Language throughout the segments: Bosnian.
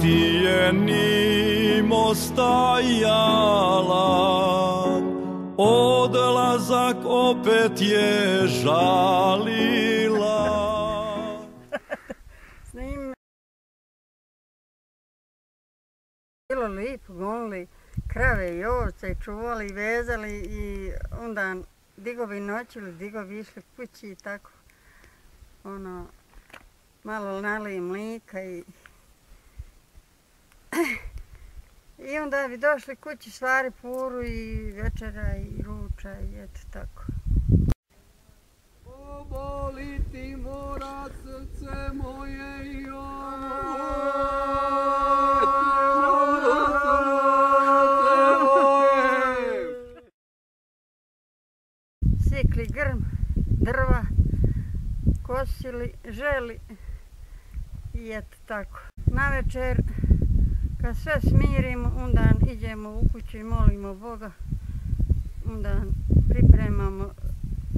ti je nimo stajala, odlazak opet je žalila. Snim. Bilo lipo, gonili krave i ovce, čuvali vezali i onda digovi noćili, digovi išli kući i tako. Ono, malo nali mlika i... I onda bi došli kući stvari puru i večera i ruča i eto tako. Oboliti mora srce moje i Sikli grm, drva, kosili, želi i eto tako. Na večer, kad sve smirimo, onda idemo u kuću i molimo Boga. Onda pripremamo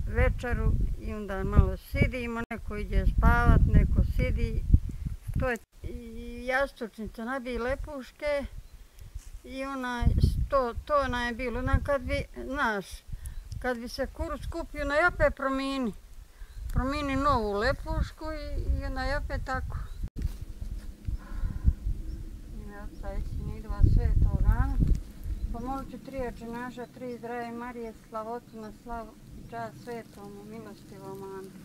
večeru i onda malo sidimo, neko ide spavat, neko sidi. To je jastučnica, nabije lepuške i ona, to, to nam je bilo. Ona kad bi, znaš, kad bi se kuru skupio, na je opet promini. Promini novu lepušku i, i ona je opet tako. Moliti ću tri očenaša, tri zdrave Marije, slavotu na slavu i čast svetomu, milostivom Antu.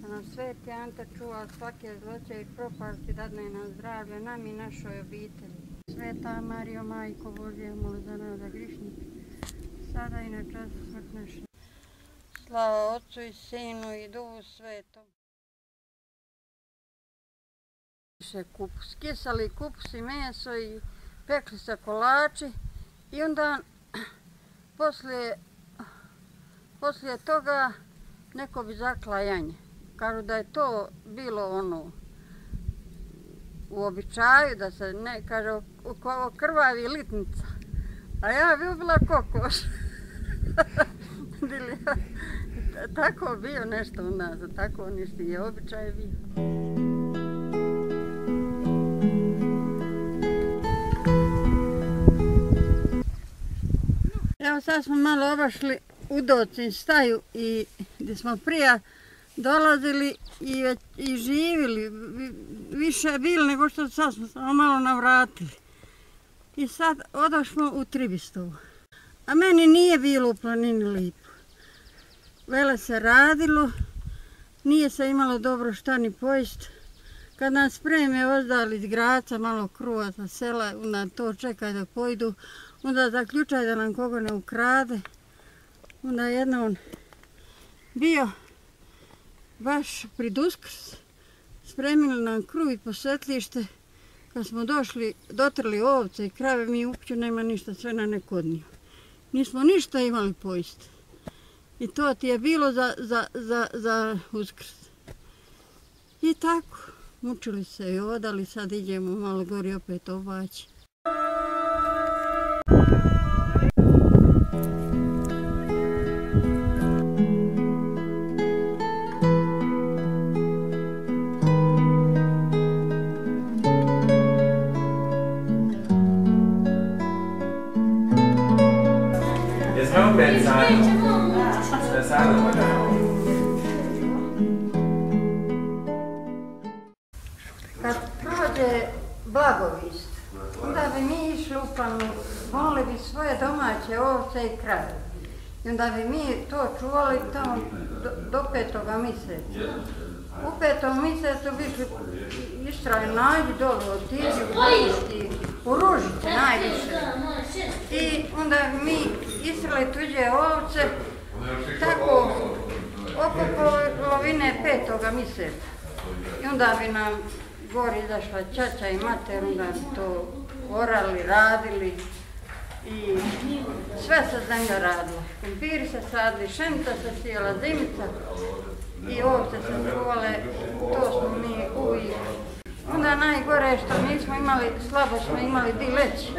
Da nam sveti Ante čuva svake zloće i propasti, dadne nam zdravlje, nam i našoj obitelji. Sveta Marijo, Majko Božje, moli za nas za grišnike, sada i na čas smrt naše. Slava Otcu i Sinu i Duhu Svetom. Se kupus, kisali kupus i meso i pekli se kolači i onda poslije, poslije toga neko bi zaklajanje. Kažu da je to bilo ono u običaju da se ne kaže kao krvavi litnica. A ja bi ubila kokoš. Tako bio nešto u nas, tako ništa je običaj bio. Sad smo malo obašli u Docin staju i gdje smo prija dolazili i, već, i živili, više bilo nego što sad smo samo malo navratili. I sad odošmo u Tribistovu. A meni nije bilo u planini lipo. Vele se radilo, nije se imalo dobro šta ni pojist. Kad nas spreme ozdali iz Graca, malo kruva sa sela, na to čekaj da pojdu, onda zaključaj da nam koga ne ukrade. Onda jedno on bio baš prid uskrs, spremili nam kruv i posvetlište. Kad smo došli, dotrli ovce i krave, mi u kuću nema ništa, sve na nekodniju. Nismo ništa imali pojiste. I to ti je bilo za, za, za, za uskrs. I tako, mučili se i odali, sad idemo malo gori opet obaći. Blagovist, onda bi mi išli u planu, molili bi svoje domaće ovce i krave. I onda bi mi to čuvali tamo do, do petoga mjeseca. U petom mjesecu bi išli istrali nađi dole od u Božišti, u Ružici najviše. I onda bi mi istrali tuđe ovce, tako oko polovine petoga mjeseca. I onda bi nam gori izašla čača i mater, onda to orali, radili i sve se zemlja radila. Kumpiri se sadili, šenta se sijela, zimica i ovce se čuvale, to smo mi uvijek. Onda najgore je što nismo imali, slabo smo imali di leći.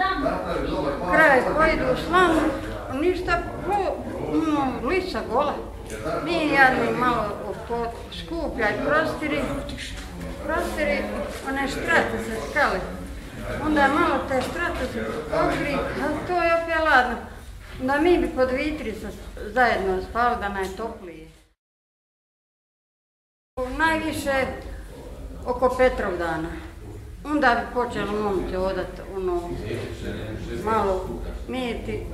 Kraj pojedu u slamu, ništa, po, no, lica gola. Mi jadni malo oko i prostiri, prostiri, one štrate se skale. Onda je malo te štrate se ogri, a to je opet ladno. Da mi bi pod vitrica zajedno spali da nam je toplije. Najviše oko Petrov dana. Onda bi počelo momci odat, ono, malo mijeti,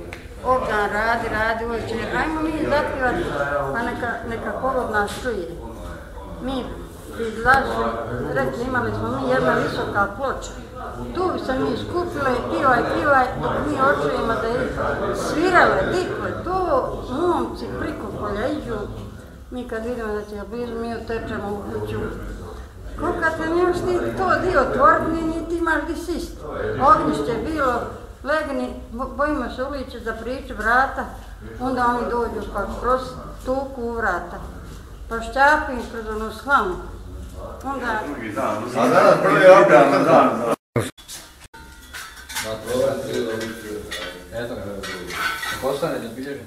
obdan radi, radi, uveće, ajmo mi zapivati, pa neka, neka kolod nas čuje. Mi izlažemo, rekli, imali smo mi jedna visoka ploča. Tu bi se mi skupile, pivaj, pivaj, dok mi očujemo da je svirale, dikle, to momci priko polja iđu. Mi kad vidimo da će blizu, mi otečemo u kuću. Koliko te nemaš ti to dio tvorbni, niti imaš di sist. Ognjišće bilo, legni, bo- bojimo se uliče za priču vrata, onda oni dođu pa kroz tuku u vrata. Pa šćapim kroz onu slamu. Onda A danas prvi dan. Ga, ako ostane da bilježi.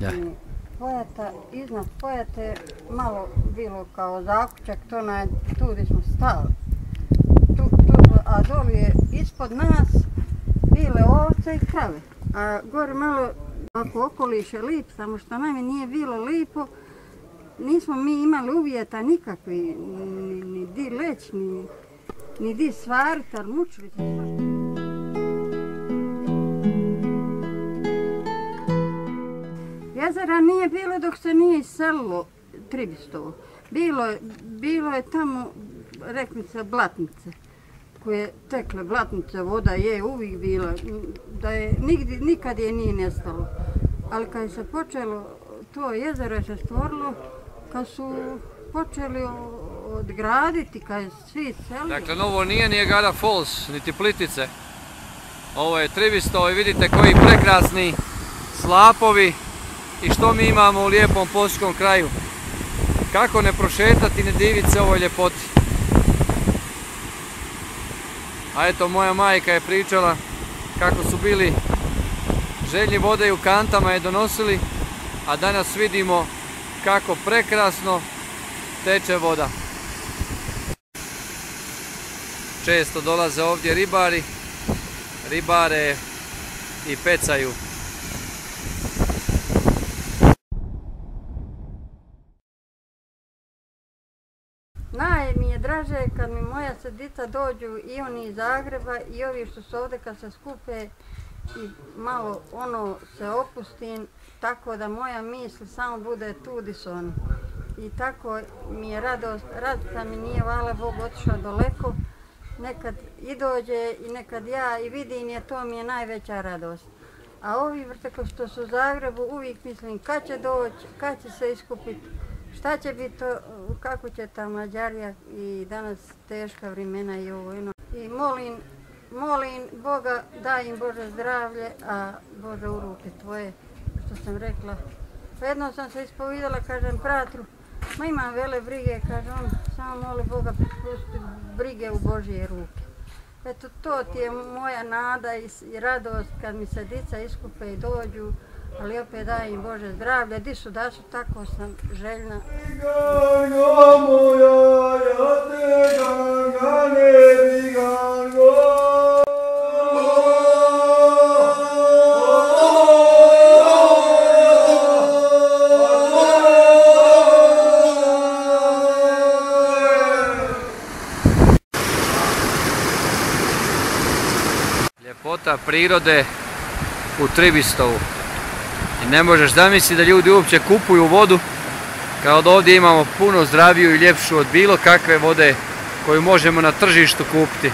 Ja. pojata, iznad pojate malo bilo kao zakučak, to na, tu gdje smo stali. A dole je ispod nas bile ovce i krave. A gore malo, ako okoliš je lip, samo što nam nije bilo lipo, nismo mi imali uvjeta nikakvi, ni, ni di leć, ni, ni di svarit, ali mučili se. Jezera nije bilo dok se nije iselilo Tribistovo. Bilo, bilo je tamo, rekli se, blatnice koje tekle blatnice, voda je uvijek bila, da je nigdje, nikad je nije nestalo. Ali kad se počelo, to jezero je se stvorilo, kad su počeli odgraditi, kad je svi selili. Dakle, ovo nije Niagara Falls, niti Plitice. Ovo je Trivisto i vidite koji prekrasni slapovi i što mi imamo u lijepom postskom kraju. Kako ne prošetati, ne diviti se ovoj ljepoti. A eto, moja majka je pričala kako su bili željni vode i u kantama je donosili, a danas vidimo kako prekrasno teče voda. Često dolaze ovdje ribari, ribare i pecaju. Naj mi je draže kad mi moja sedica dođu i oni iz Zagreba i ovi što su ovdje kad se skupe i malo ono se opustim tako da moja misl samo bude tu di su oni. I tako mi je radost, radca mi nije, vala Bog, otišla daleko. Nekad i dođe i nekad ja i vidim je, to mi je najveća radost. A ovi vrtako što su u Zagrebu uvijek mislim kad će doći, kad će se iskupiti, šta će biti to, kako će ta mlađarija i danas teška vremena i ovo. Ino. I molim, molim Boga daj im Bože zdravlje, a Bože u ruke tvoje, što sam rekla. Pa Jednom sam se ispovidala, kažem pratru, ma imam vele brige, kaže on, samo moli Boga pusti brige u Božje ruke. Eto, to ti je moja nada i, i radost kad mi se dica iskupe i dođu, ali opet daj im Bože zdravlje, di su da su, tako sam željna. Ganga moja, ja te ganga ne gango. Ljepota prirode u Tribistovu. Ne možeš zamisliti da ljudi uopće kupuju vodu kao da ovdje imamo puno zdraviju i ljepšu od bilo kakve vode koju možemo na tržištu kupiti.